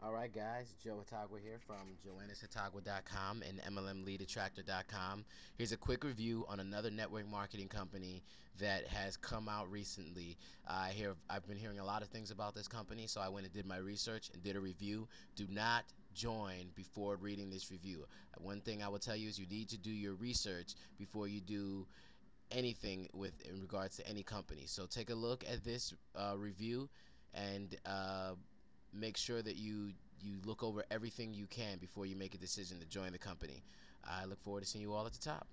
All right, guys, Joe Hotagua here from joanneshotagua.com and MLMLeadAttractor.com. Here's a quick review on another network marketing company that has come out recently. I hear I've been hearing a lot of things about this company, so I went and did my research and did a review. Do not join before reading this review. One thing I will tell you is you need to do your research before you do anything with in regards to any company. So take a look at this uh, review and. Uh, make sure that you you look over everything you can before you make a decision to join the company. I look forward to seeing you all at the top.